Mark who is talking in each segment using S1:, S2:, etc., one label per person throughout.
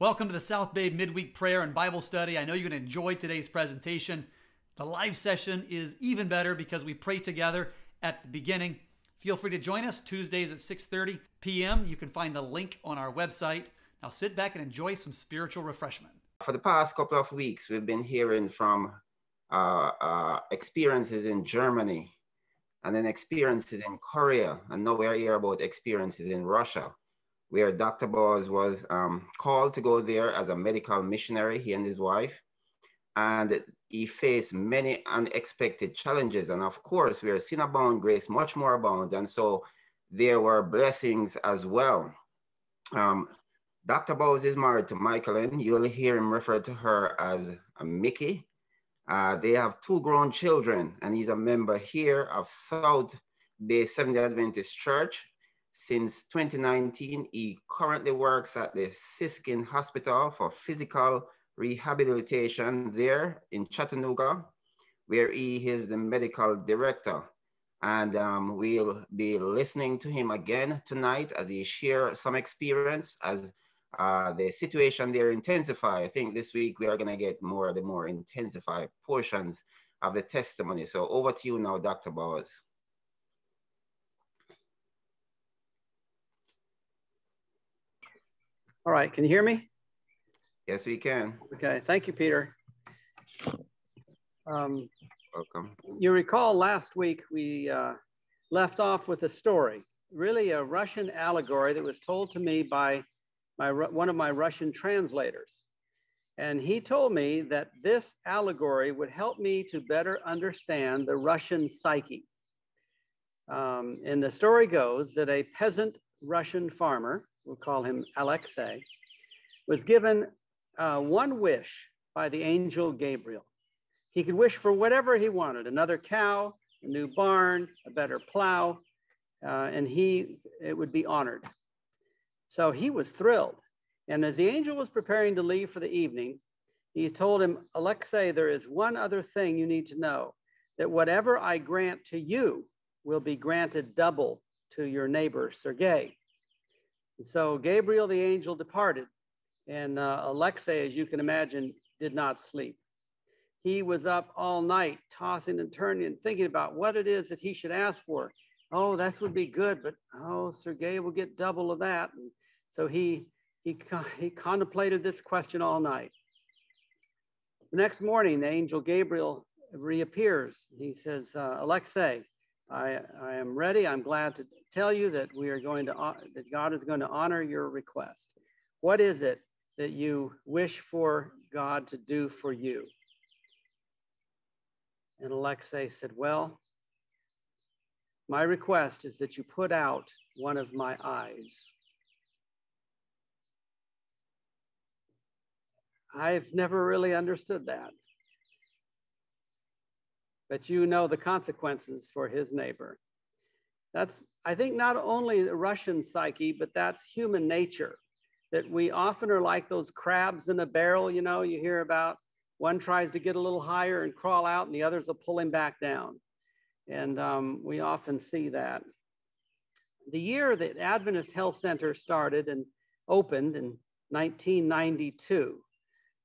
S1: Welcome to the South Bay Midweek Prayer and Bible Study. I know you're going to enjoy today's presentation. The live session is even better because we pray together at the beginning. Feel free to join us Tuesdays at 6:30 p.m. You can find the link on our website. Now sit back and enjoy some spiritual refreshment.
S2: For the past couple of weeks, we've been hearing from uh, uh, experiences in Germany and then experiences in Korea, and now we're here about experiences in Russia where Dr. Boaz was um, called to go there as a medical missionary, he and his wife. And he faced many unexpected challenges. And of course, where sin abound, grace much more abounds. And so there were blessings as well. Um, Dr. Boaz is married to Michaeline. You'll hear him refer to her as a Mickey. Uh, they have two grown children, and he's a member here of South Bay Seventh Adventist Church since 2019, he currently works at the Siskin Hospital for Physical Rehabilitation there in Chattanooga, where he is the medical director. And um, we'll be listening to him again tonight as he shares some experience as uh, the situation there intensify. I think this week we are gonna get more of the more intensified portions of the testimony. So over to you now, Dr. Boaz.
S3: All right, can you hear me?
S2: Yes, we can.
S3: Okay, thank you, Peter.
S2: Um, Welcome.
S3: You recall last week we uh, left off with a story, really a Russian allegory that was told to me by my, one of my Russian translators. And he told me that this allegory would help me to better understand the Russian psyche. Um, and the story goes that a peasant Russian farmer we'll call him Alexei, was given uh, one wish by the angel Gabriel. He could wish for whatever he wanted another cow, a new barn, a better plow, uh, and he it would be honored. So he was thrilled. And as the angel was preparing to leave for the evening, he told him, Alexei, there is one other thing you need to know that whatever I grant to you will be granted double to your neighbor, Sergei. So Gabriel the angel departed, and uh, Alexei, as you can imagine, did not sleep. He was up all night, tossing and turning and thinking about what it is that he should ask for. Oh, that would be good, but oh, Sergei will get double of that. And so he, he, he contemplated this question all night. The next morning, the angel Gabriel reappears. He says, uh, Alexei, I, I am ready. I'm glad to tell you that we are going to, that God is going to honor your request. What is it that you wish for God to do for you? And Alexei said, Well, my request is that you put out one of my eyes. I've never really understood that but you know the consequences for his neighbor. That's, I think, not only the Russian psyche, but that's human nature. That we often are like those crabs in a barrel, you know, you hear about. One tries to get a little higher and crawl out, and the others will pull him back down. And um, we often see that. The year that Adventist Health Center started and opened in 1992,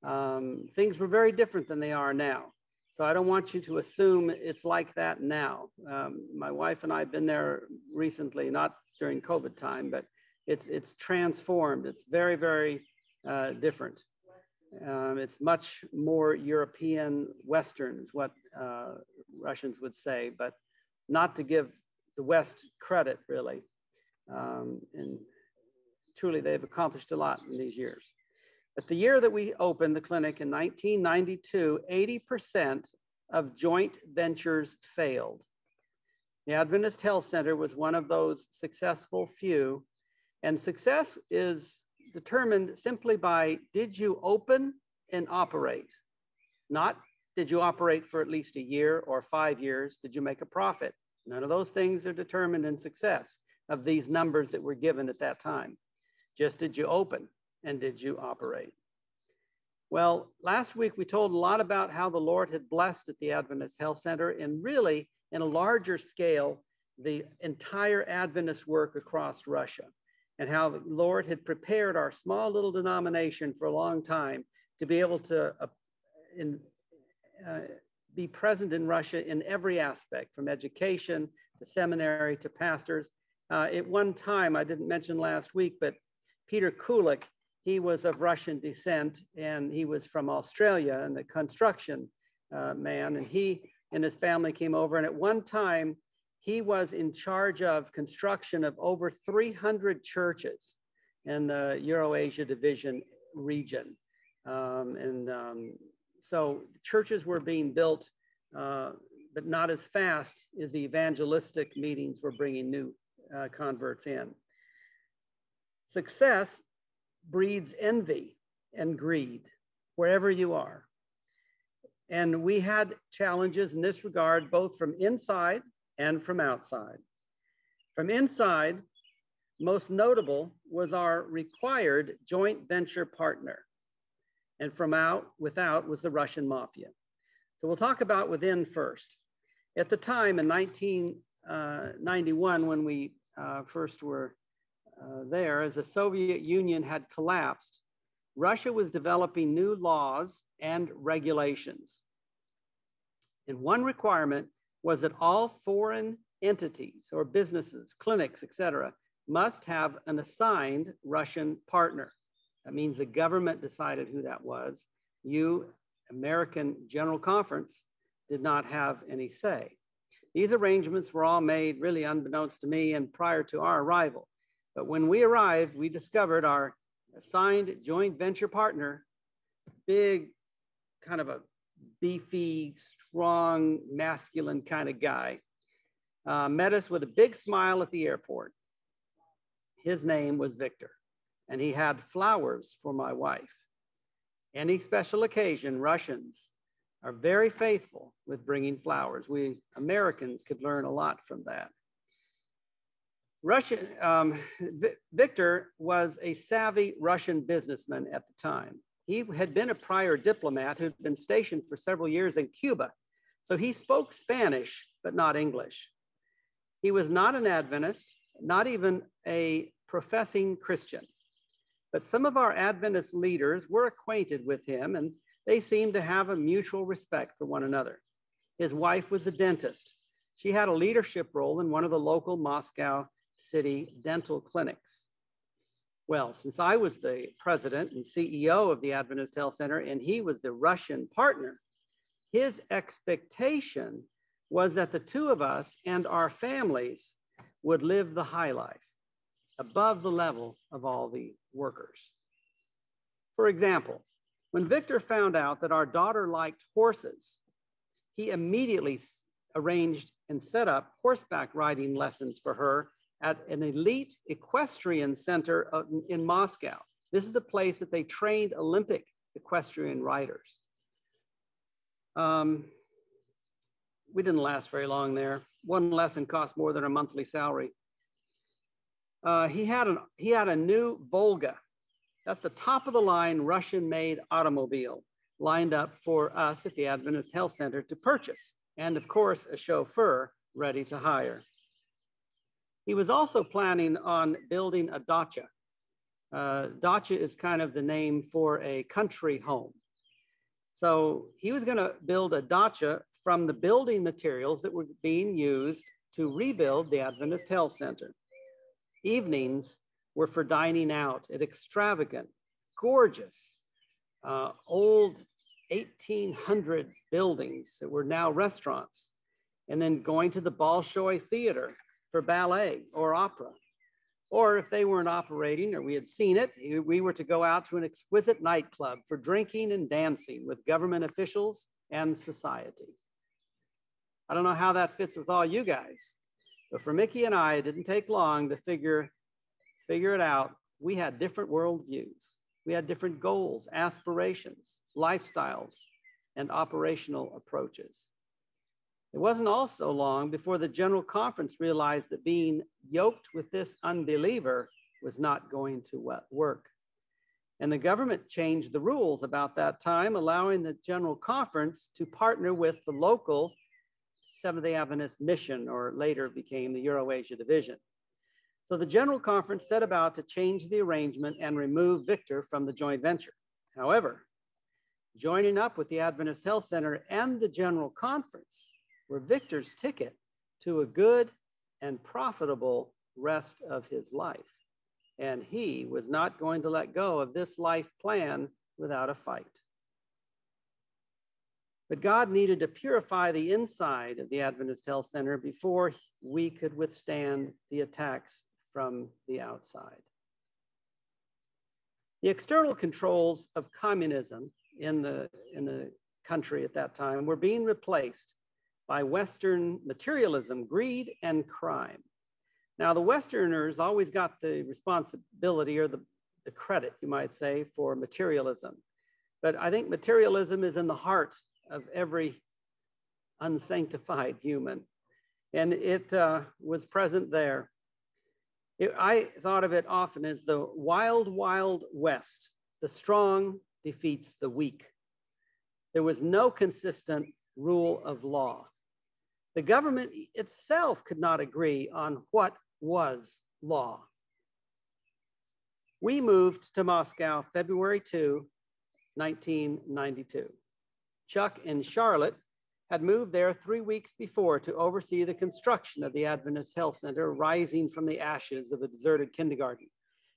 S3: um, things were very different than they are now. So I don't want you to assume it's like that now. Um, my wife and I have been there recently, not during COVID time, but it's, it's transformed. It's very, very uh, different. Um, it's much more European Western is what uh, Russians would say, but not to give the West credit really. Um, and truly they've accomplished a lot in these years. At the year that we opened the clinic in 1992, 80% of joint ventures failed. The Adventist Health Center was one of those successful few. And success is determined simply by did you open and operate? Not did you operate for at least a year or five years? Did you make a profit? None of those things are determined in success of these numbers that were given at that time. Just did you open? And did you operate? Well, last week we told a lot about how the Lord had blessed at the Adventist Health Center and really in a larger scale, the entire Adventist work across Russia. and how the Lord had prepared our small little denomination for a long time to be able to uh, in, uh, be present in Russia in every aspect, from education to seminary to pastors. Uh, at one time, I didn't mention last week, but Peter Kulik, he was of Russian descent and he was from Australia and a construction uh, man. And he and his family came over. And at one time, he was in charge of construction of over 300 churches in the Eurasia Division region. Um, and um, so churches were being built, uh, but not as fast as the evangelistic meetings were bringing new uh, converts in. Success breeds envy and greed wherever you are. And we had challenges in this regard, both from inside and from outside. From inside, most notable was our required joint venture partner. And from out, without was the Russian mafia. So we'll talk about within first. At the time in 1991, uh, when we uh, first were uh, there, as the Soviet Union had collapsed, Russia was developing new laws and regulations. And one requirement was that all foreign entities or businesses, clinics, etc., must have an assigned Russian partner. That means the government decided who that was. You, American General Conference, did not have any say. These arrangements were all made really unbeknownst to me and prior to our arrival. But when we arrived, we discovered our assigned joint venture partner, big, kind of a beefy, strong, masculine kind of guy, uh, met us with a big smile at the airport. His name was Victor, and he had flowers for my wife. Any special occasion, Russians are very faithful with bringing flowers. We Americans could learn a lot from that. Russian, um, Victor was a savvy Russian businessman at the time. He had been a prior diplomat who'd been stationed for several years in Cuba. So he spoke Spanish, but not English. He was not an Adventist, not even a professing Christian. But some of our Adventist leaders were acquainted with him and they seemed to have a mutual respect for one another. His wife was a dentist. She had a leadership role in one of the local Moscow city dental clinics. Well, since I was the president and CEO of the Adventist Health Center and he was the Russian partner, his expectation was that the two of us and our families would live the high life above the level of all the workers. For example, when Victor found out that our daughter liked horses, he immediately arranged and set up horseback riding lessons for her at an elite equestrian center in Moscow. This is the place that they trained Olympic equestrian riders. Um, we didn't last very long there. One lesson cost more than a monthly salary. Uh, he, had an, he had a new Volga. That's the top of the line Russian made automobile lined up for us at the Adventist Health Center to purchase. And of course, a chauffeur ready to hire. He was also planning on building a dacha. Uh, dacha is kind of the name for a country home. So he was going to build a dacha from the building materials that were being used to rebuild the Adventist Health Center. Evenings were for dining out at extravagant, gorgeous, uh, old 1800s buildings that were now restaurants, and then going to the Bolshoi Theater for ballet or opera. Or if they weren't operating or we had seen it, we were to go out to an exquisite nightclub for drinking and dancing with government officials and society. I don't know how that fits with all you guys, but for Mickey and I, it didn't take long to figure, figure it out. We had different worldviews. We had different goals, aspirations, lifestyles, and operational approaches. It wasn't also long before the General Conference realized that being yoked with this unbeliever was not going to work. And the government changed the rules about that time, allowing the General Conference to partner with the local Seventh day Adventist mission, or later became the Eurasia Division. So the General Conference set about to change the arrangement and remove Victor from the joint venture. However, joining up with the Adventist Health Center and the General Conference were Victor's ticket to a good and profitable rest of his life. And he was not going to let go of this life plan without a fight. But God needed to purify the inside of the Adventist Health Center before we could withstand the attacks from the outside. The external controls of communism in the, in the country at that time were being replaced by Western materialism, greed, and crime. Now, the Westerners always got the responsibility or the, the credit, you might say, for materialism. But I think materialism is in the heart of every unsanctified human. And it uh, was present there. It, I thought of it often as the wild, wild west. The strong defeats the weak. There was no consistent rule of law. The government itself could not agree on what was law. We moved to Moscow February 2, 1992. Chuck and Charlotte had moved there three weeks before to oversee the construction of the Adventist Health Center rising from the ashes of a deserted kindergarten.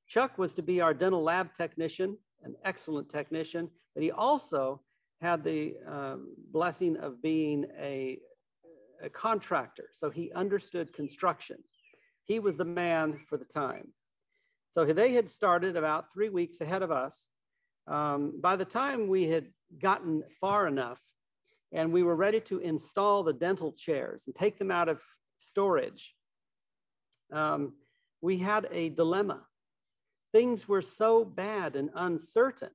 S3: Chuck was to be our dental lab technician, an excellent technician, but he also had the um, blessing of being a, a contractor. So he understood construction. He was the man for the time. So they had started about three weeks ahead of us. Um, by the time we had gotten far enough and we were ready to install the dental chairs and take them out of storage, um, we had a dilemma. Things were so bad and uncertain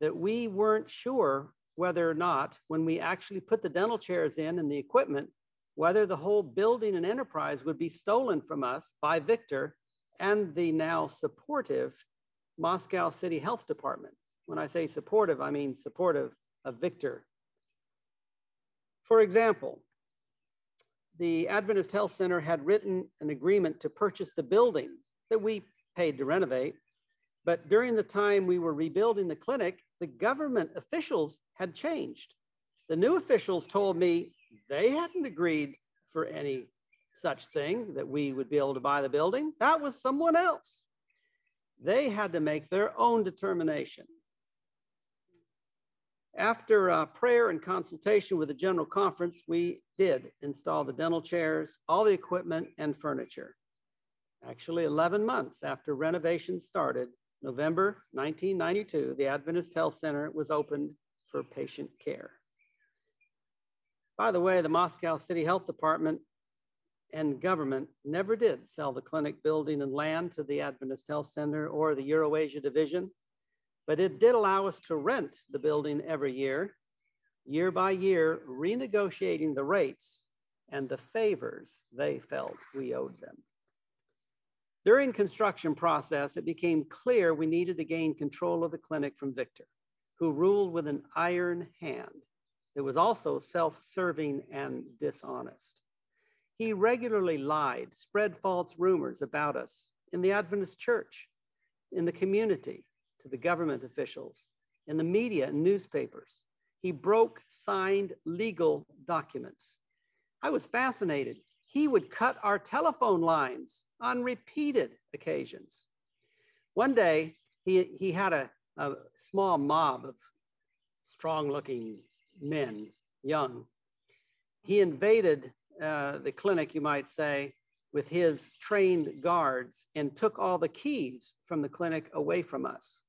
S3: that we weren't sure whether or not, when we actually put the dental chairs in and the equipment, whether the whole building and enterprise would be stolen from us by Victor and the now supportive Moscow City Health Department. When I say supportive, I mean supportive of Victor. For example, the Adventist Health Center had written an agreement to purchase the building that we paid to renovate. But during the time we were rebuilding the clinic, the government officials had changed. The new officials told me they hadn't agreed for any such thing that we would be able to buy the building. That was someone else. They had to make their own determination. After uh, prayer and consultation with the General Conference, we did install the dental chairs, all the equipment, and furniture. Actually, 11 months after renovation started, November 1992, the Adventist Health Center was opened for patient care. By the way, the Moscow City Health Department and government never did sell the clinic building and land to the Adventist Health Center or the Euroasia Division, but it did allow us to rent the building every year, year by year, renegotiating the rates and the favors they felt we owed them. During construction process, it became clear we needed to gain control of the clinic from Victor, who ruled with an iron hand that was also self-serving and dishonest. He regularly lied, spread false rumors about us in the Adventist church, in the community, to the government officials, in the media and newspapers. He broke signed legal documents. I was fascinated. He would cut our telephone lines on repeated occasions. One day, he, he had a, a small mob of strong looking men, young. He invaded uh, the clinic, you might say, with his trained guards and took all the keys from the clinic away from us.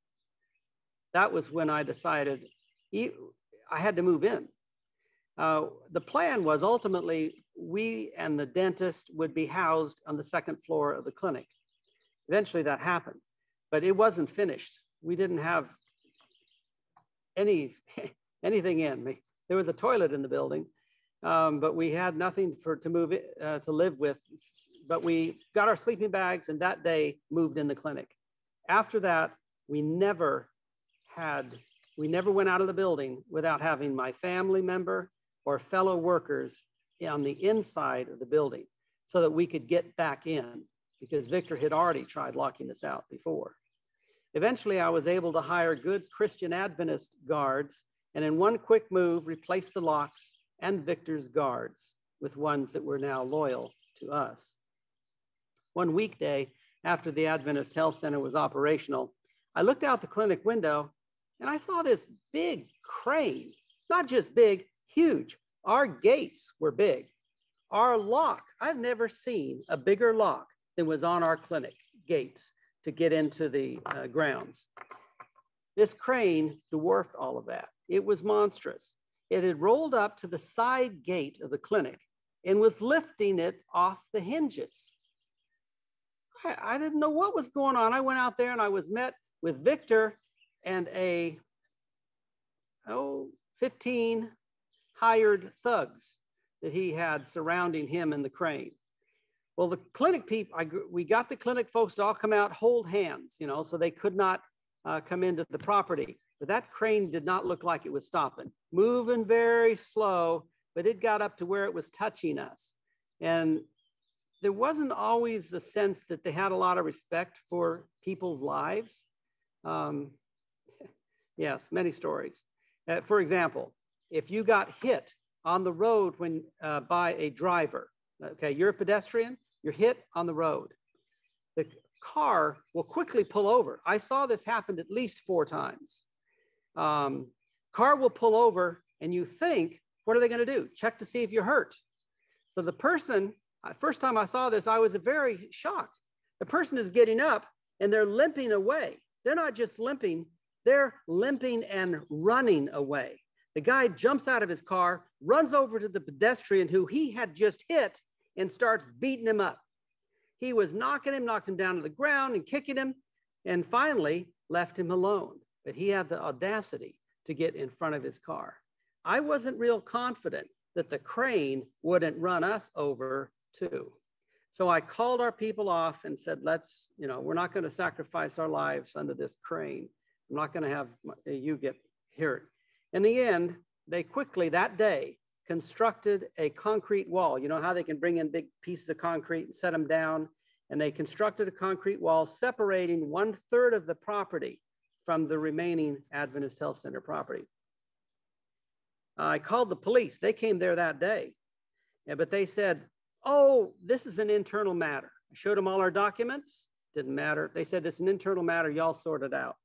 S3: That was when I decided he, I had to move in. Uh, the plan was ultimately we and the dentist would be housed on the second floor of the clinic. Eventually that happened, but it wasn't finished. We didn't have any anything in. Me. There was a toilet in the building, um, but we had nothing for to move it, uh, to live with. But we got our sleeping bags and that day moved in the clinic. After that, we never had, we never went out of the building without having my family member or fellow workers on the inside of the building so that we could get back in. because Victor had already tried locking us out before. Eventually, I was able to hire good Christian Adventist guards and in one quick move replaced the locks and Victor's guards with ones that were now loyal to us. One weekday after the Adventist Health Center was operational, I looked out the clinic window and I saw this big crane, not just big, huge. Our gates were big. Our lock, I've never seen a bigger lock than was on our clinic gates to get into the uh, grounds. This crane dwarfed all of that. It was monstrous. It had rolled up to the side gate of the clinic and was lifting it off the hinges. I, I didn't know what was going on. I went out there and I was met with Victor and a, oh, 15 hired thugs that he had surrounding him in the crane. Well, the clinic people, I, we got the clinic folks to all come out, hold hands, you know, so they could not uh, come into the property. But that crane did not look like it was stopping, moving very slow, but it got up to where it was touching us. And there wasn't always the sense that they had a lot of respect for people's lives. Um, yes, many stories. Uh, for example, if you got hit on the road when uh, by a driver, okay, you're a pedestrian, you're hit on the road. The car will quickly pull over. I saw this happen at least four times um, car will pull over and you think, what are they going to do? Check to see if you're hurt. So the person, uh, first time I saw this, I was very shocked. The person is getting up and they're limping away. They're not just limping, they're limping and running away. The guy jumps out of his car, runs over to the pedestrian who he had just hit, and starts beating him up. He was knocking him, knocked him down to the ground and kicking him, and finally left him alone but he had the audacity to get in front of his car. I wasn't real confident that the crane wouldn't run us over too. So I called our people off and said, let's, you know, we're not going to sacrifice our lives under this crane. I'm not going to have you get hurt. In the end, they quickly that day constructed a concrete wall. You know how they can bring in big pieces of concrete and set them down? And they constructed a concrete wall separating one third of the property from the remaining Adventist Health Center property. I called the police. They came there that day, but they said, oh, this is an internal matter. I showed them all our documents. Didn't matter. They said it's an internal matter. Y'all sort it out.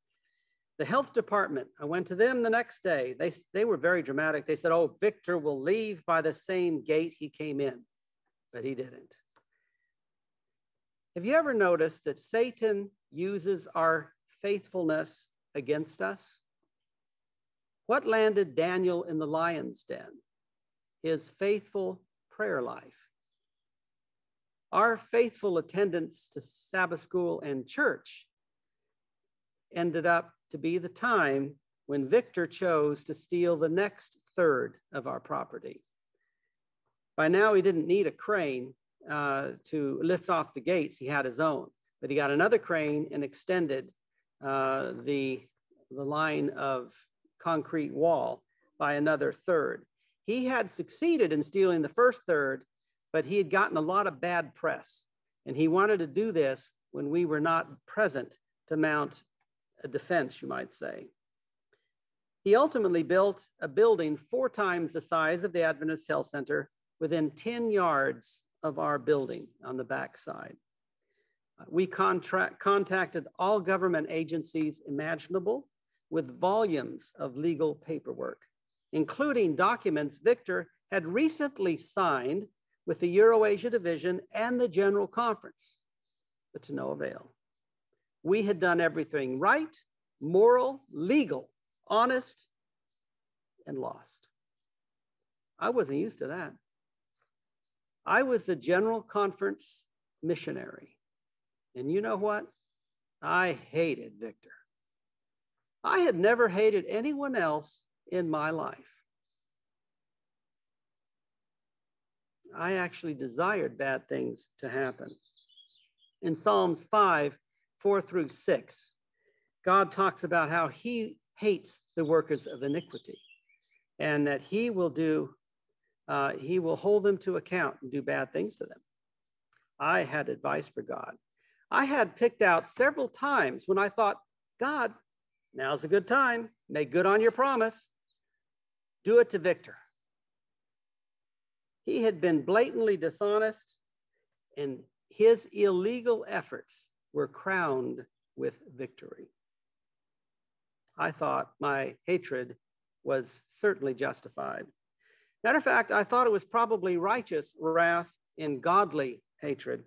S3: The health department, I went to them the next day. They, they were very dramatic. They said, oh, Victor will leave by the same gate he came in, but he didn't. Have you ever noticed that Satan uses our faithfulness against us? What landed Daniel in the lion's den? His faithful prayer life. Our faithful attendance to Sabbath school and church ended up to be the time when Victor chose to steal the next third of our property. By now, he didn't need a crane uh, to lift off the gates, he had his own, but he got another crane and extended uh, the, the line of concrete wall by another third. He had succeeded in stealing the first third, but he had gotten a lot of bad press. And he wanted to do this when we were not present to mount a defense, you might say. He ultimately built a building four times the size of the Adventist Health Center within 10 yards of our building on the back side. We contract, contacted all government agencies imaginable with volumes of legal paperwork, including documents Victor had recently signed with the Euroasia Division and the General Conference, but to no avail. We had done everything right, moral, legal, honest, and lost. I wasn't used to that. I was the General Conference missionary. And you know what? I hated Victor. I had never hated anyone else in my life. I actually desired bad things to happen. In Psalms 5, 4 through 6, God talks about how he hates the workers of iniquity and that he will do, uh, he will hold them to account and do bad things to them. I had advice for God. I had picked out several times when I thought, God, now's a good time. Make good on your promise. Do it to Victor. He had been blatantly dishonest, and his illegal efforts were crowned with victory. I thought my hatred was certainly justified. Matter of fact, I thought it was probably righteous wrath in godly hatred.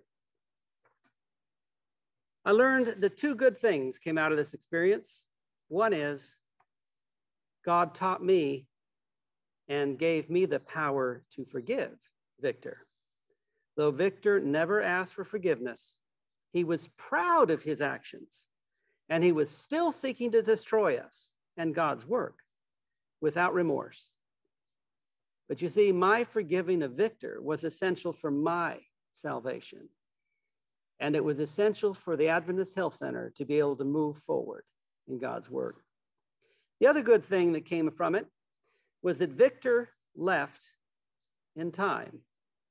S3: I learned that two good things came out of this experience. One is God taught me and gave me the power to forgive Victor. Though Victor never asked for forgiveness, he was proud of his actions and he was still seeking to destroy us and God's work without remorse. But you see, my forgiving of Victor was essential for my salvation. And it was essential for the Adventist Health Center to be able to move forward in God's word. The other good thing that came from it was that Victor left in time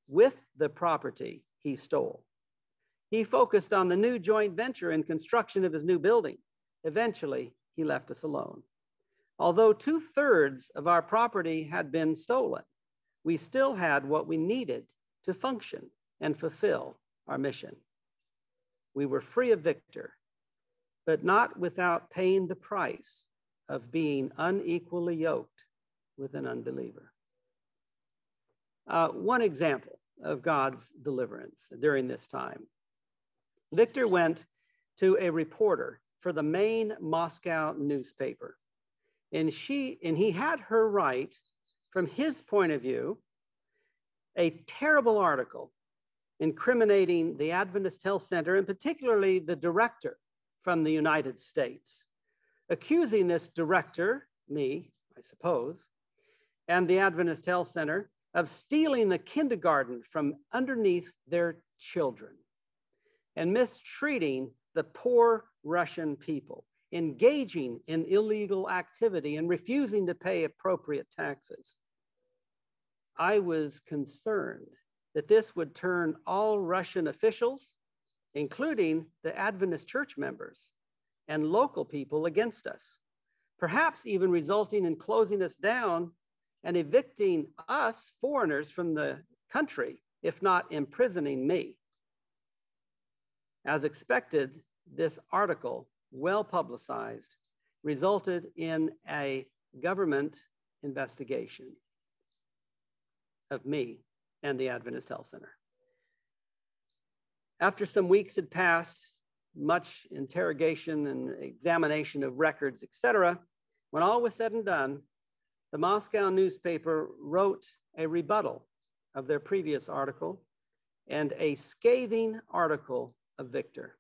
S3: with the property he stole. He focused on the new joint venture and construction of his new building. Eventually, he left us alone. Although two thirds of our property had been stolen, we still had what we needed to function and fulfill our mission. We were free of Victor, but not without paying the price of being unequally yoked with an unbeliever. Uh, one example of God's deliverance during this time. Victor went to a reporter for the main Moscow newspaper. And she and he had her write from his point of view a terrible article incriminating the Adventist Health Center and particularly the director from the United States, accusing this director, me, I suppose, and the Adventist Health Center of stealing the kindergarten from underneath their children and mistreating the poor Russian people, engaging in illegal activity and refusing to pay appropriate taxes. I was concerned that this would turn all Russian officials, including the Adventist church members and local people, against us, perhaps even resulting in closing us down and evicting us, foreigners, from the country, if not imprisoning me. As expected, this article, well publicized, resulted in a government investigation of me and the Adventist Health Center. After some weeks had passed, much interrogation and examination of records, etc., when all was said and done, the Moscow newspaper wrote a rebuttal of their previous article and a scathing article of Victor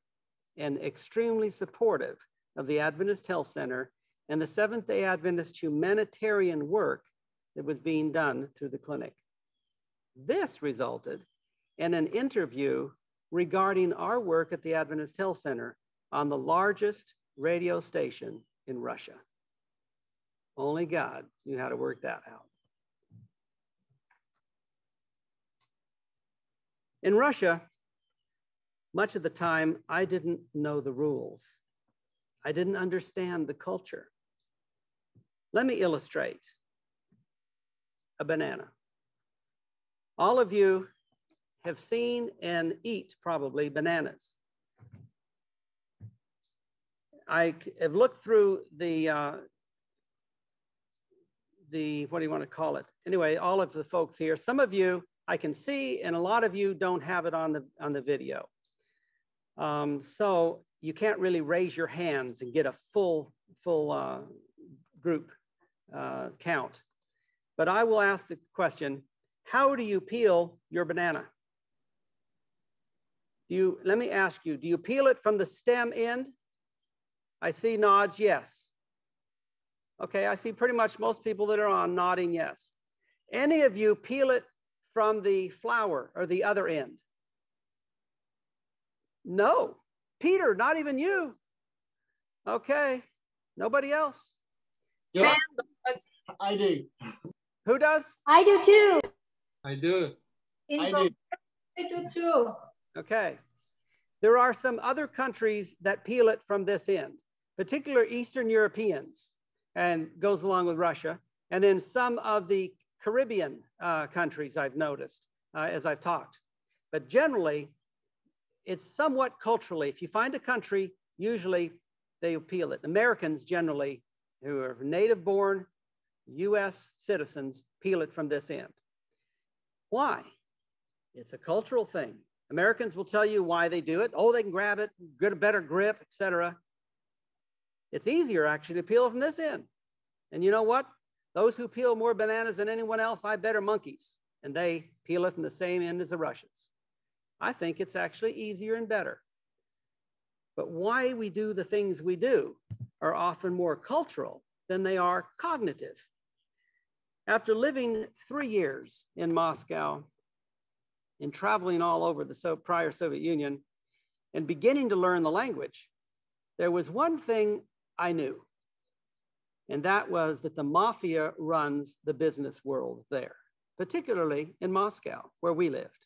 S3: and extremely supportive of the Adventist Health Center and the Seventh day Adventist humanitarian work that was being done through the clinic. This resulted in an interview regarding our work at the Adventist Health Center on the largest radio station in Russia. Only God knew how to work that out. In Russia, much of the time, I didn't know the rules. I didn't understand the culture. Let me illustrate a banana. All of you have seen and eat probably bananas. I have looked through the uh, the, what do you want to call it? Anyway, all of the folks here, some of you I can see, and a lot of you don't have it on the, on the video. Um, so you can't really raise your hands and get a full, full uh, group uh, count. But I will ask the question, how do you peel your banana? Do you, let me ask you, do you peel it from the stem end? I see nods, yes. Okay, I see pretty much most people that are on nodding yes. Any of you peel it from the flower or the other end? No. Peter, not even you. Okay, nobody else?
S4: Yeah. I do.
S3: Who does?
S5: I do too.
S6: I do.
S4: I do.
S5: I do too.
S3: Okay. There are some other countries that peel it from this end, particular Eastern Europeans, and goes along with Russia, and then some of the Caribbean uh, countries I've noticed uh, as I've talked. But generally, it's somewhat culturally. If you find a country, usually they appeal it. Americans generally, who are native born US citizens, peel it from this end. Why? It's a cultural thing. Americans will tell you why they do it. Oh, they can grab it, get a better grip, etc. It's easier actually to peel from this end. And you know what? Those who peel more bananas than anyone else, I bet are monkeys, and they peel it from the same end as the Russians. I think it's actually easier and better. But why we do the things we do are often more cultural than they are cognitive. After living three years in Moscow and traveling all over the so prior Soviet Union and beginning to learn the language, there was one thing I knew, and that was that the mafia runs the business world there, particularly in Moscow, where we lived.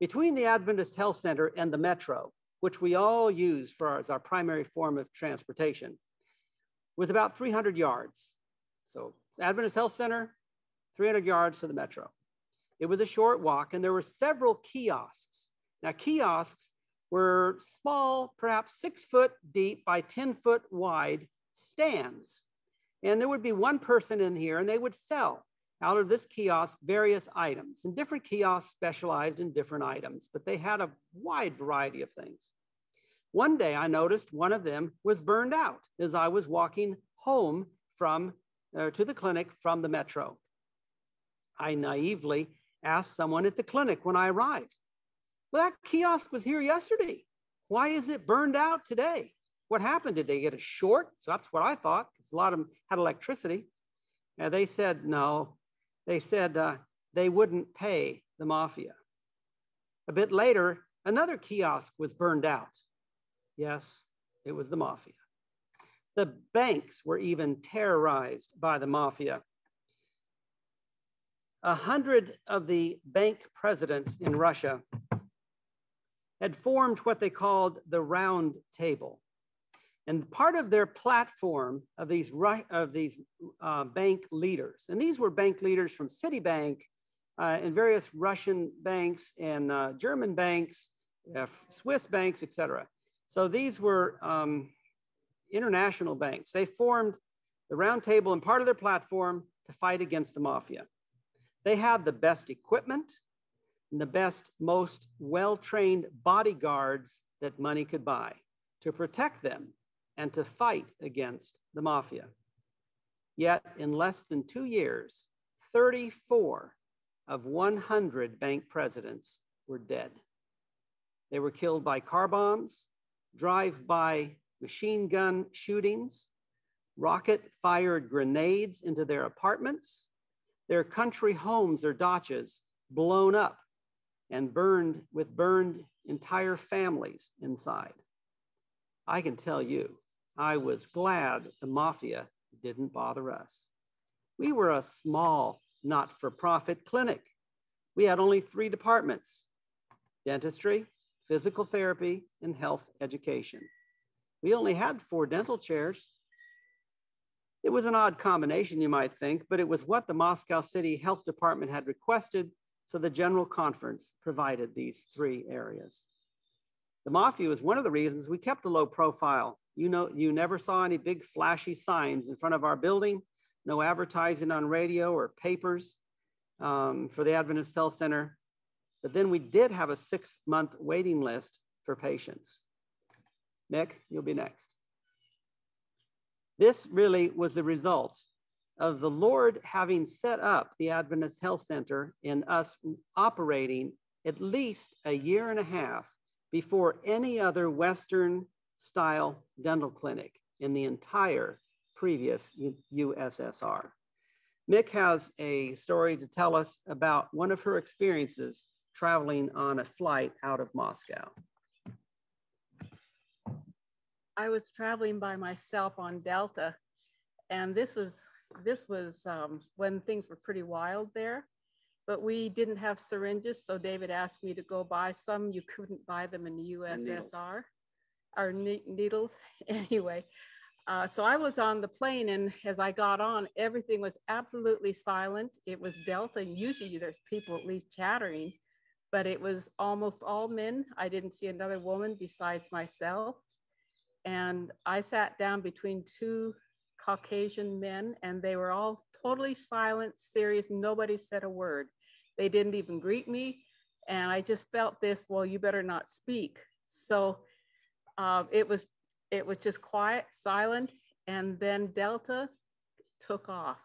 S3: Between the Adventist Health Center and the metro, which we all use for our, as our primary form of transportation, was about 300 yards. So Adventist Health Center, 300 yards to the metro. It was a short walk, and there were several kiosks. Now, kiosks were small, perhaps six foot deep by 10 foot wide stands. And there would be one person in here, and they would sell out of this kiosk various items. And different kiosks specialized in different items, but they had a wide variety of things. One day I noticed one of them was burned out as I was walking home from uh, to the clinic from the metro. I naively asked someone at the clinic when I arrived, well, that kiosk was here yesterday. Why is it burned out today? What happened? Did they get a short? So that's what I thought, because a lot of them had electricity. And they said, no, they said uh, they wouldn't pay the mafia. A bit later, another kiosk was burned out. Yes, it was the mafia. The banks were even terrorized by the mafia. A hundred of the bank presidents in Russia had formed what they called the round table. And part of their platform of these, of these uh, bank leaders, and these were bank leaders from Citibank uh, and various Russian banks and uh, German banks, uh, Swiss banks, et cetera. So these were um, international banks. They formed the round table and part of their platform to fight against the mafia. They had the best equipment and the best, most well-trained bodyguards that money could buy to protect them and to fight against the mafia. Yet, in less than two years, 34 of 100 bank presidents were dead. They were killed by car bombs, drive by machine gun shootings, rocket fired grenades into their apartments, their country homes or dachas blown up and burned with burned entire families inside. I can tell you, I was glad the mafia didn't bother us. We were a small, not for profit clinic. We had only three departments dentistry, physical therapy, and health education. We only had four dental chairs. It was an odd combination, you might think, but it was what the Moscow City Health Department had requested, so the General Conference provided these three areas. The mafia was one of the reasons we kept a low profile you know, you never saw any big flashy signs in front of our building, no advertising on radio or papers um, for the Adventist Health Center. But then we did have a six month waiting list for patients. Nick, you'll be next. This really was the result of the Lord having set up the Adventist Health Center and us operating at least a year and a half before any other Western style dental clinic in the entire previous USSR. Mick has a story to tell us about one of her experiences traveling on a flight out of Moscow.
S5: I was traveling by myself on Delta, and this was this was um, when things were pretty wild there. but we didn't have syringes. So David asked me to go buy some. You couldn't buy them in the USSR, our ne- needles. anyway, uh, so I was on the plane, and as I got on, everything was absolutely silent. It was Delta, and usually there's people at least chattering, but it was almost all men. I didn't see another woman besides myself. And I sat down between two Caucasian men, and they were all totally silent, serious. Nobody said a word. They didn't even greet me. And I just felt this, well, you better not speak. So uh, it was it was just quiet, silent, and then Delta took off.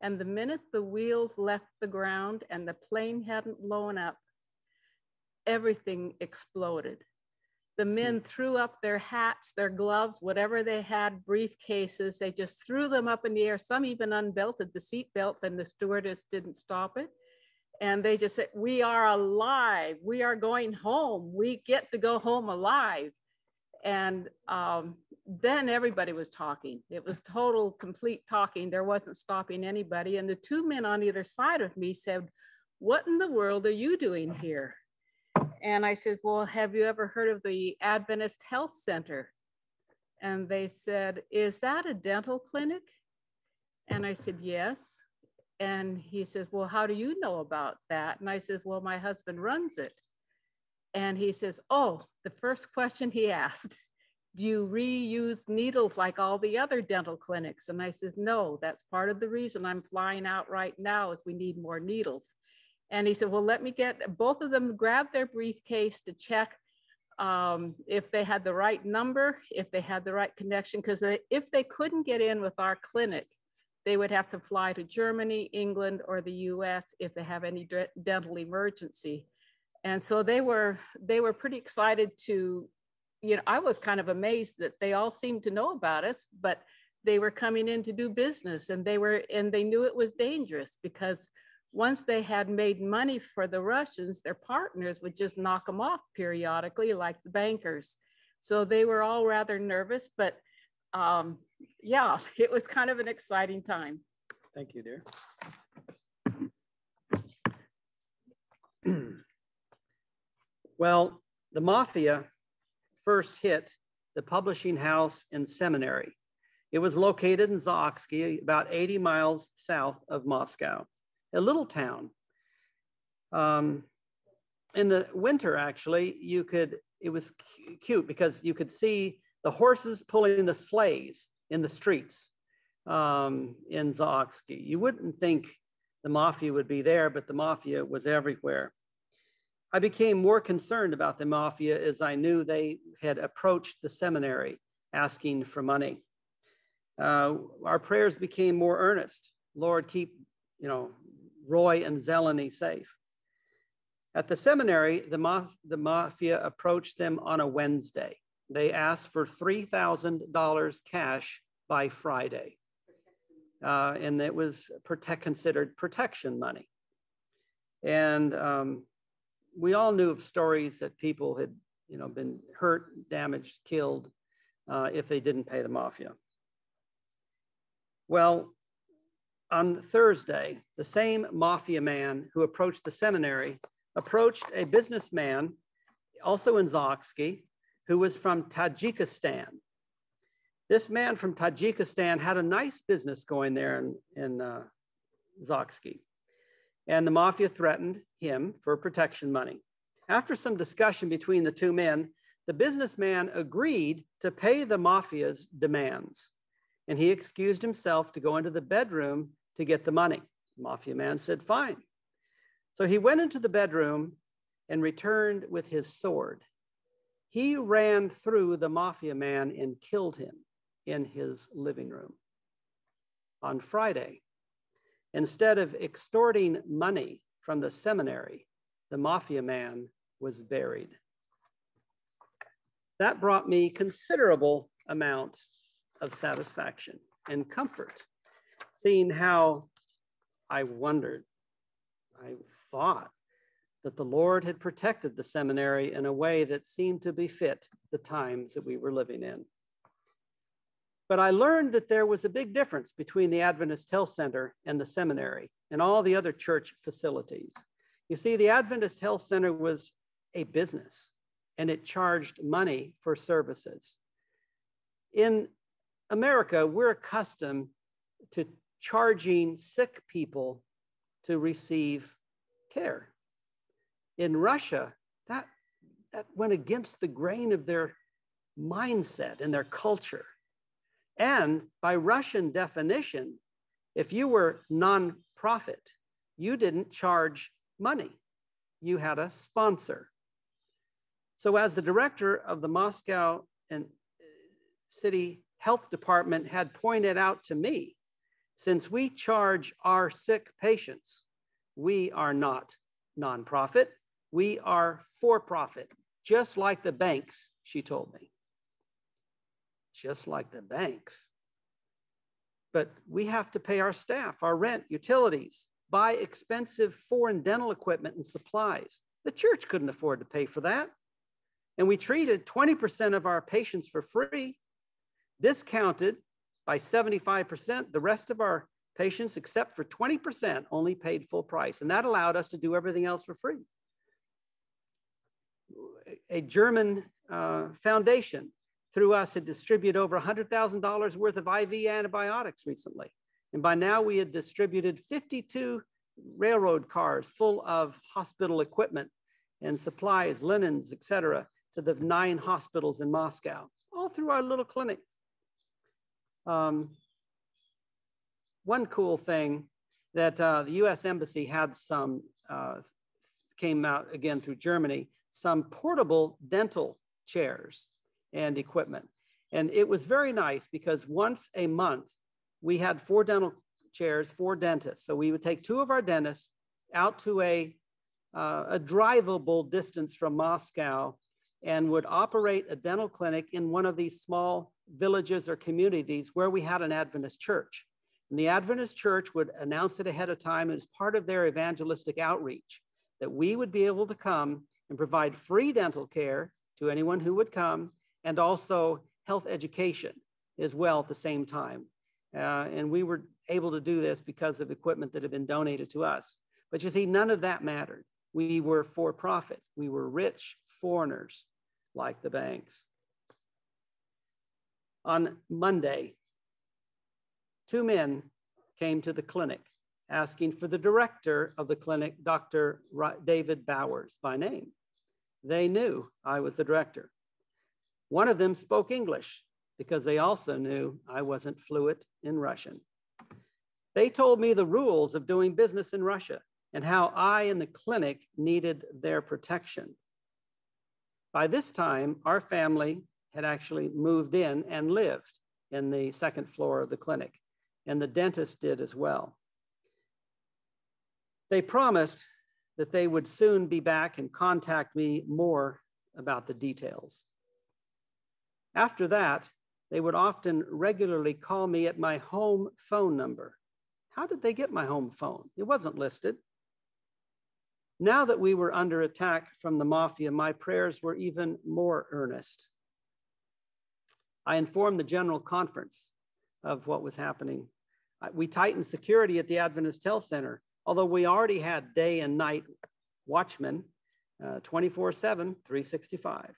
S5: And the minute the wheels left the ground and the plane hadn't blown up, everything exploded. The men hmm. threw up their hats, their gloves, whatever they had, briefcases. They just threw them up in the air. Some even unbelted the seat belts, and the stewardess didn't stop it. And they just said, We are alive. We are going home. We get to go home alive. And um, then everybody was talking. It was total, complete talking. There wasn't stopping anybody. And the two men on either side of me said, What in the world are you doing here? And I said, Well, have you ever heard of the Adventist Health Center? And they said, Is that a dental clinic? And I said, Yes. And he says, Well, how do you know about that? And I said, Well, my husband runs it. And he says, Oh, the first question he asked, Do you reuse needles like all the other dental clinics? And I says, No, that's part of the reason I'm flying out right now is we need more needles. And he said, well, let me get, both of them grab their briefcase to check um, if they had the right number, if they had the right connection, because if they couldn't get in with our clinic, they would have to fly to Germany, England, or the US if they have any dental emergency. And so they were, they were pretty excited to, you know, I was kind of amazed that they all seemed to know about us, but they were coming in to do business and they were, and they knew it was dangerous because once they had made money for the Russians, their partners would just knock them off periodically, like the bankers. So they were all rather nervous, but um, yeah, it was kind of an exciting time.
S3: Thank you, dear. well, the mafia first hit the publishing house and seminary. It was located in Zaoksky, about 80 miles south of Moscow a little town. Um, in the winter, actually, you could, it was cute because you could see the horses pulling the sleighs in the streets um, in Zaoksky. You wouldn't think the mafia would be there, but the mafia was everywhere. I became more concerned about the mafia as I knew they had approached the seminary asking for money. Uh, our prayers became more earnest. Lord, keep, you know, Roy and Zeleny safe. At the seminary, the, ma the mafia approached them on a Wednesday. They asked for $3,000 cash by Friday. Uh, and it was considered protection money. And um, we all knew of stories that people had you know, been hurt, damaged, killed uh, if they didn't pay the mafia. Well, on Thursday, the same mafia man who approached the seminary approached a businessman, also in Zaoksky, who was from Tajikistan. This man from Tajikistan had a nice business going there in, in uh. And the mafia threatened him for protection money. After some discussion between the two men, the businessman agreed to pay the mafia's demands. And he excused himself to go into the bedroom to get the money. The mafia man said, fine. So he went into the bedroom and returned with his sword. He ran through the mafia man and killed him in his living room. On Friday, instead of extorting money from the seminary, the mafia man was buried. That brought me considerable amount of satisfaction and comfort seeing how I wondered, I thought that the Lord had protected the seminary in a way that seemed to befit the times that we were living in. But I learned that there was a big difference between the Adventist Health Center and the seminary and all the other church facilities. You see, the Adventist Health Center was a business and it charged money for services. In America, we're accustomed to charging sick people to receive care. In Russia, that, that went against the grain of their mindset and their culture. And by Russian definition, if you were nonprofit, you didn't charge money. You had a sponsor. So as the director of the Moscow and uh, city health department had pointed out to me, since we charge our sick patients, we are not nonprofit, we are for profit, just like the banks, she told me. Just like the banks. But we have to pay our staff, our rent, utilities, buy expensive foreign dental equipment and supplies. The church couldn't afford to pay for that. And we treated 20% of our patients for free, discounted by 75%. The rest of our patients, except for 20%, only paid full price. And that allowed us to do everything else for free. A German uh, foundation through us had distributed over $100,000 worth of IV antibiotics recently. And by now we had distributed 52 railroad cars full of hospital equipment and supplies, linens, etc., to the nine hospitals in Moscow, all through our little clinic. Um, one cool thing that uh, the US Embassy had some, uh, came out again through Germany, some portable dental chairs and equipment. And it was very nice because once a month, we had four dental chairs, four dentists. So we would take two of our dentists out to a, uh, a drivable distance from Moscow and would operate a dental clinic in one of these small villages or communities where we had an Adventist church. And the Adventist church would announce it ahead of time as part of their evangelistic outreach that we would be able to come and provide free dental care to anyone who would come and also health education as well at the same time. Uh, and we were able to do this because of equipment that had been donated to us. But you see, none of that mattered. We were for profit. We were rich foreigners like the banks. On Monday, two men came to the clinic asking for the director of the clinic, Dr. David Bowers, by name. They knew I was the director. One of them spoke English because they also knew I wasn't fluent in Russian. They told me the rules of doing business in Russia and how I and the clinic needed their protection. By this time, our family had actually moved in and lived in the second floor of the clinic, and the dentist did as well. They promised that they would soon be back and contact me more about the details. After that, they would often regularly call me at my home phone number. How did they get my home phone? It wasn't listed. Now that we were under attack from the mafia, my prayers were even more earnest. I informed the General Conference of what was happening. We tightened security at the Adventist Health Center, although we already had day and night watchmen uh, 24 7, 365.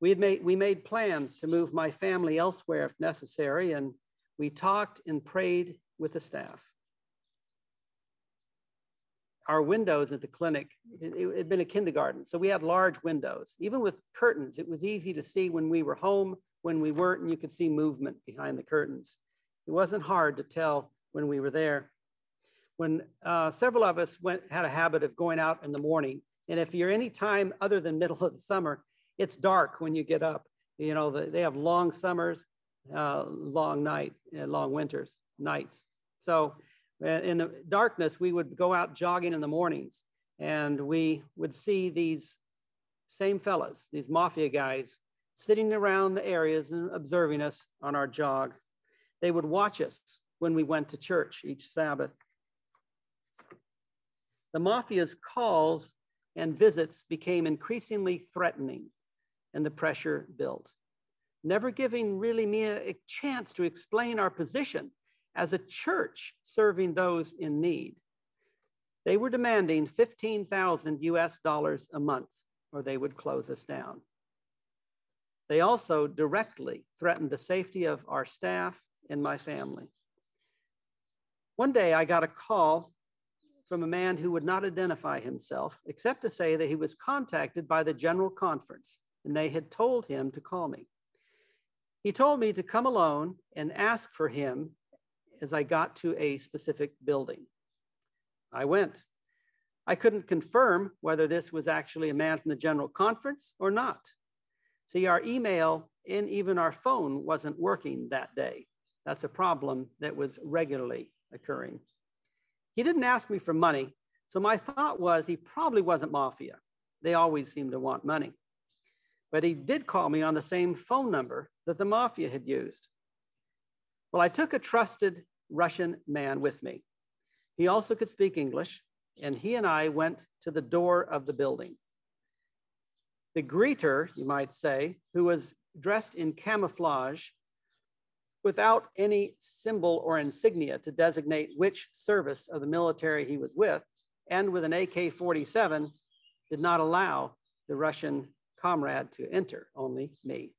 S3: We, had made, we made plans to move my family elsewhere if necessary, and we talked and prayed with the staff. Our windows at the clinic, it had been a kindergarten, so we had large windows. Even with curtains, it was easy to see when we were home, when we weren't, and you could see movement behind the curtains. It wasn't hard to tell when we were there. When uh, several of us went, had a habit of going out in the morning, and if you're any time other than middle of the summer, it's dark when you get up. You know, the, they have long summers, uh, long night, uh, long winters, nights. So uh, in the darkness, we would go out jogging in the mornings and we would see these same fellas, these mafia guys, sitting around the areas and observing us on our jog. They would watch us when we went to church each Sabbath. The mafia's calls and visits became increasingly threatening and the pressure built. never giving really me a, chance to explain our position as a church serving those in need. They were demanding 15,000 US dollars a month or they would close us down. They also directly threatened the safety of our staff and my family. One day I got a call from a man who would not identify himself except to say that he was contacted by the General Conference and they had told him to call me. He told me to come alone and ask for him as I got to a specific building. I went. I couldn't confirm whether this was actually a man from the General Conference or not. See, our email and even our phone wasn't working that day. That's a problem that was regularly occurring. He didn't ask me for money, so my thought was he probably wasn't mafia. They always seem to want money. But he did call me on the same phone number that the mafia had used. Well, I took a trusted Russian man with me. He also could speak English, and he and I went to the door of the building. The greeter, you might say, who was dressed in camouflage without any symbol or insignia to designate which service of the military he was with, and with an AK 47, did not allow the Russian comrade to enter, only me.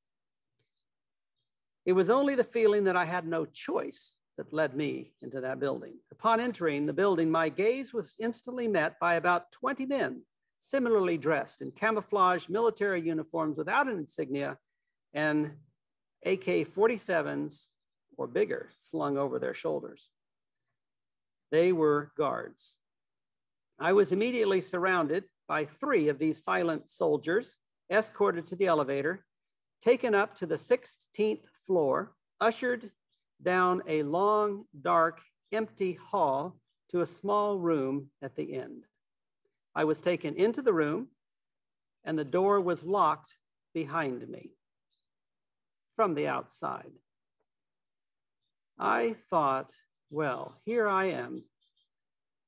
S3: It was only the feeling that I had no choice that led me into that building. Upon entering the building, my gaze was instantly met by about 20 men, similarly dressed in camouflage military uniforms without an insignia and AK 47s or bigger slung over their shoulders. They were guards. I was immediately surrounded by three of these silent soldiers, escorted to the elevator, taken up to the 16th floor, ushered down a long, dark, empty hall to a small room at the end. I was taken into the room, and the door was locked behind me from the outside. I thought, well, here I am,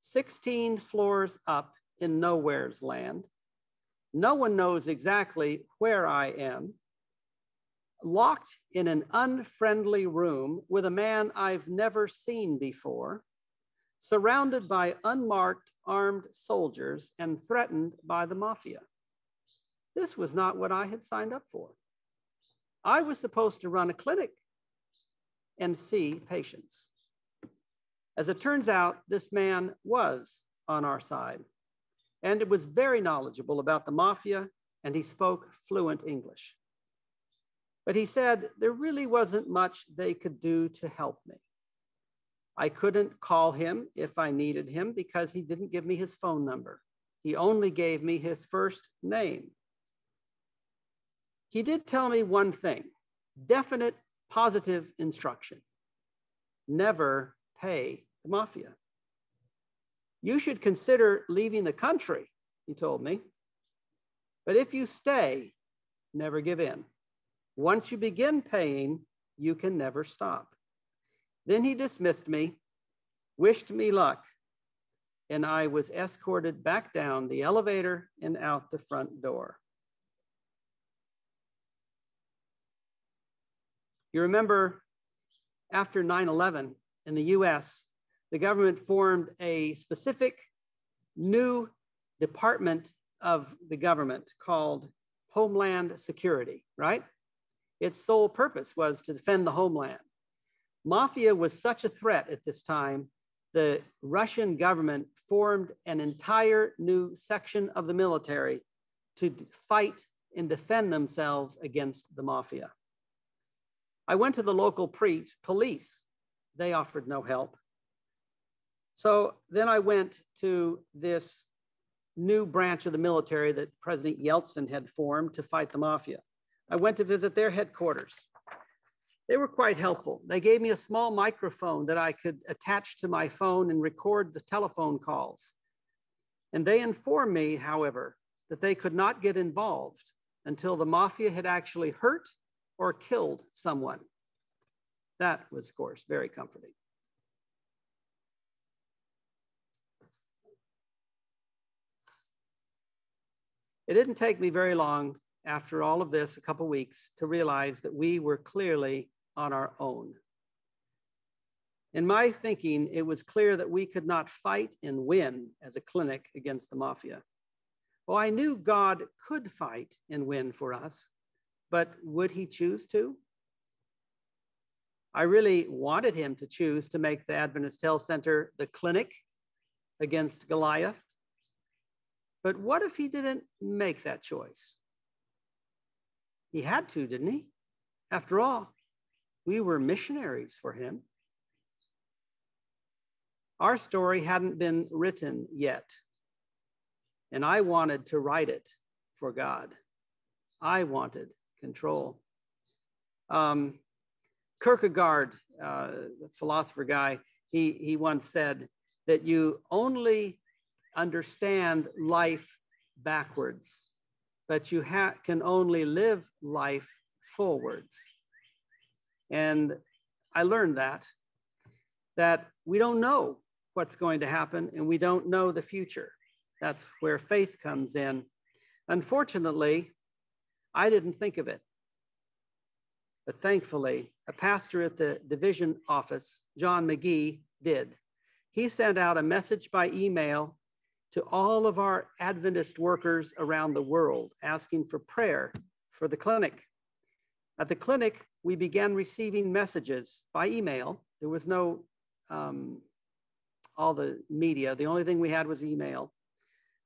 S3: 16 floors up in nowhere's land. No one knows exactly where I am locked in an unfriendly room with a man I've never seen before, surrounded by unmarked armed soldiers and threatened by the mafia. This was not what I had signed up for. I was supposed to run a clinic and see patients. As it turns out, this man was on our side and it was very knowledgeable about the mafia and he spoke fluent English. But he said there really wasn't much they could do to help me. I couldn't call him if I needed him because he didn't give me his phone number. He only gave me his first name. He did tell me one thing definite positive instruction never pay the mafia. You should consider leaving the country, he told me. But if you stay, never give in. Once you begin paying, you can never stop. Then he dismissed me, wished me luck, and I was escorted back down the elevator and out the front door. You remember after 9 11 in the US, the government formed a specific new department of the government called Homeland Security, right? Its sole purpose was to defend the homeland. Mafia was such a threat at this time, the Russian government formed an entire new section of the military to fight and defend themselves against the mafia. I went to the local priest, police. They offered no help. So then I went to this new branch of the military that President Yeltsin had formed to fight the mafia. I went to visit their headquarters. They were quite helpful. They gave me a small microphone that I could attach to my phone and record the telephone calls. And they informed me, however, that they could not get involved until the mafia had actually hurt or killed someone. That was, of course, very comforting. It didn't take me very long after all of this, a couple weeks, to realize that we were clearly on our own. In my thinking, it was clear that we could not fight and win as a clinic against the mafia. Well, I knew God could fight and win for us, but would he choose to? I really wanted him to choose to make the Adventist Health Center the clinic against Goliath. But what if he didn't make that choice? He had to, didn't he? After all, we were missionaries for him. Our story hadn't been written yet, and I wanted to write it for God. I wanted control. Um, Kierkegaard, uh, philosopher guy, he, he once said that you only understand life backwards, but you can only live life forwards. And I learned that, that we don't know what's going to happen and we don't know the future. That's where faith comes in. Unfortunately, I didn't think of it. But thankfully, a pastor at the division office, John McGee, did. He sent out a message by email to all of our Adventist workers around the world asking for prayer for the clinic. At the clinic, we began receiving messages by email. There was no um, all the media. The only thing we had was email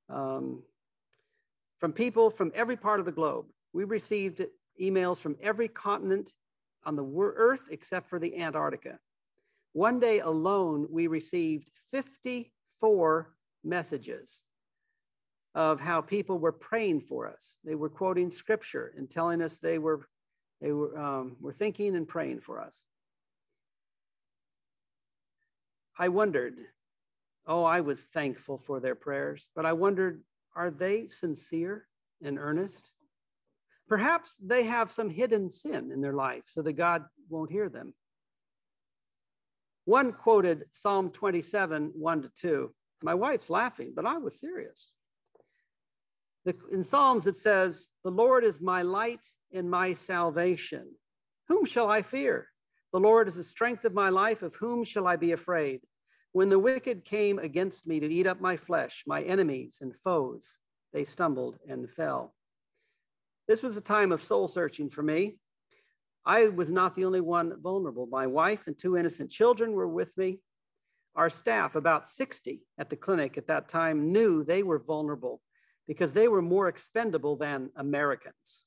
S3: um, from people from every part of the globe. We received emails from every continent on the earth except for the Antarctica. One day alone, we received 54 messages of how people were praying for us. They were quoting scripture and telling us they were, they were, um, were thinking and praying for us. I wondered, oh, I was thankful for their prayers, but I wondered, are they sincere and earnest? Perhaps they have some hidden sin in their life so that God won't hear them. One quoted Psalm 27, 1 to 2. My wife's laughing, but I was serious. The, in Psalms, it says, The Lord is my light and my salvation. Whom shall I fear? The Lord is the strength of my life. Of whom shall I be afraid? When the wicked came against me to eat up my flesh, my enemies and foes, they stumbled and fell. This was a time of soul searching for me. I was not the only one vulnerable. My wife and two innocent children were with me. Our staff, about 60 at the clinic at that time, knew they were vulnerable because they were more expendable than Americans.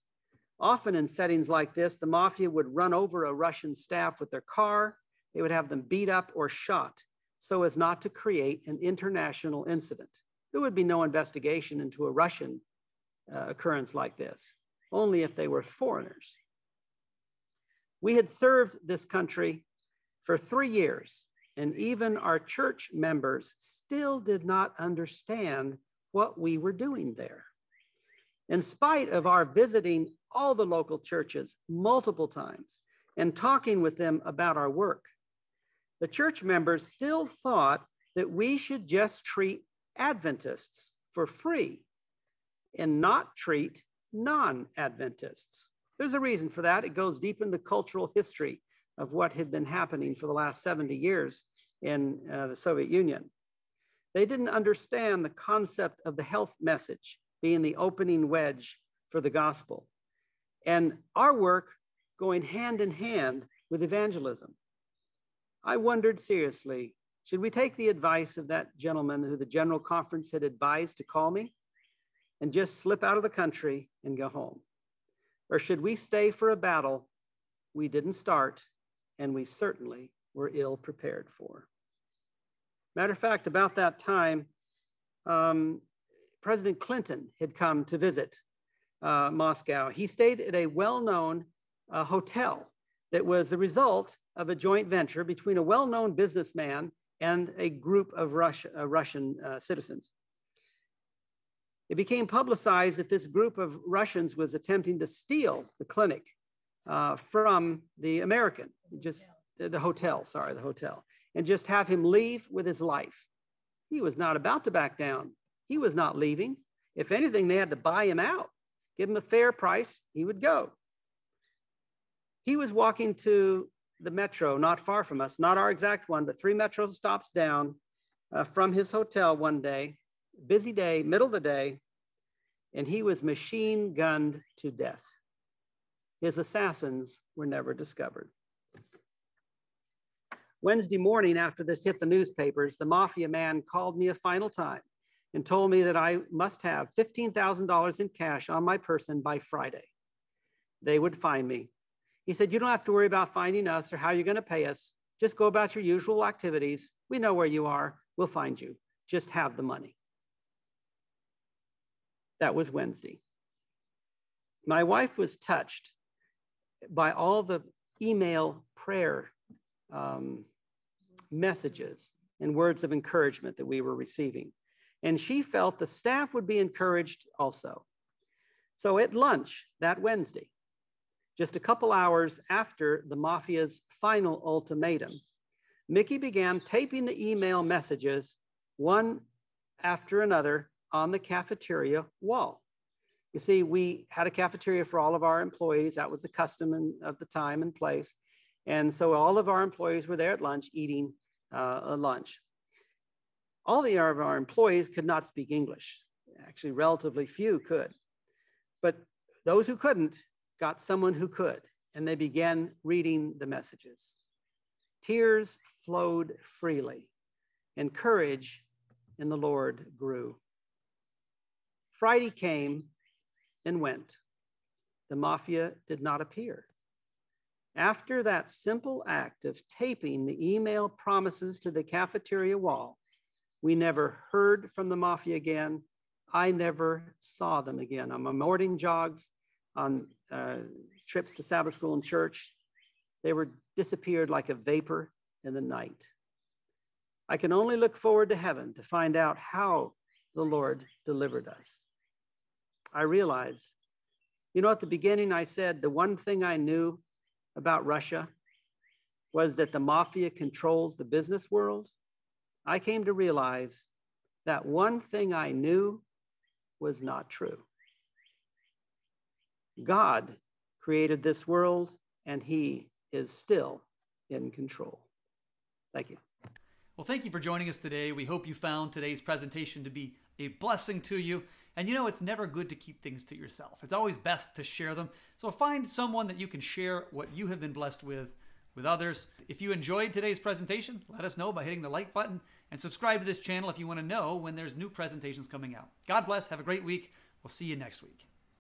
S3: Often in settings like this, the mafia would run over a Russian staff with their car. They would have them beat up or shot so as not to create an international incident. There would be no investigation into a Russian uh, occurrence like this only if they were foreigners. We had served this country for three years, and even our church members still did not understand what we were doing there. In spite of our visiting all the local churches multiple times and talking with them about our work, the church members still thought that we should just treat Adventists for free and not treat non Adventists. There's a reason for that. It goes deep in the cultural history of what had been happening for the last 70 years in uh, the Soviet Union. They didn't understand the concept of the health message being the opening wedge for the gospel. And our work going hand in hand with evangelism. I wondered seriously should we take the advice of that gentleman who the General Conference had advised to call me? and just slip out of the country and go home? Or should we stay for a battle we didn't start and we certainly were ill prepared for? Matter of fact, about that time, um, President Clinton had come to visit uh, Moscow. He stayed at a well known uh, hotel that was the result of a joint venture between a well known businessman and a group of Russia, uh, Russian uh, citizens. It became publicized that this group of Russians was attempting to steal the clinic uh, from the American, just the hotel, sorry, the hotel, and just have him leave with his life. He was not about to back down. He was not leaving. If anything, they had to buy him out. Give him a fair price, he would go. He was walking to the metro not far from us, not our exact one, but three metro stops down uh, from his hotel one day, busy day, middle of the day, and he was machine gunned to death. His assassins were never discovered. Wednesday morning, after this hit the newspapers, the mafia man called me a final time and told me that I must have $15,000 in cash on my person by Friday. They would find me. He said, You don't have to worry about finding us or how you're going to pay us. Just go about your usual activities. We know where you are. We'll find you. Just have the money. That was Wednesday. My wife was touched by all the email prayer um, messages and words of encouragement that we were receiving. And she felt the staff would be encouraged also. So at lunch that Wednesday, just a couple hours after the mafia's final ultimatum, Mickey began taping the email messages one after another on the cafeteria wall. You see, we had a cafeteria for all of our employees. That was the custom in, of the time and place. And so all of our employees were there at lunch eating uh, a lunch. All the of our employees could not speak English. Actually, relatively few could. But those who couldn't got someone who could, and they began reading the messages. Tears flowed freely, and courage in the Lord grew. Friday came and went. The mafia did not appear. After that simple act of taping the email promises to the cafeteria wall, we never heard from the mafia again. I never saw them again on my morning jogs, on uh, trips to Sabbath school and church. They were disappeared like a vapor in the night. I can only look forward to heaven to find out how the Lord delivered us. I realized, you know, at the beginning, I said the one thing I knew about Russia was that the mafia controls the business world. I came to realize that one thing I knew was not true. God created this world and he is still in control. Thank you.
S1: Well, thank you for joining us today. We hope you found today's presentation to be a blessing to you. And you know, it's never good to keep things to yourself. It's always best to share them. So find someone that you can share what you have been blessed with with others. If you enjoyed today's presentation, let us know by hitting the like button and subscribe to this channel if you want to know when there's new presentations coming out. God bless. Have a great week. We'll see you next week.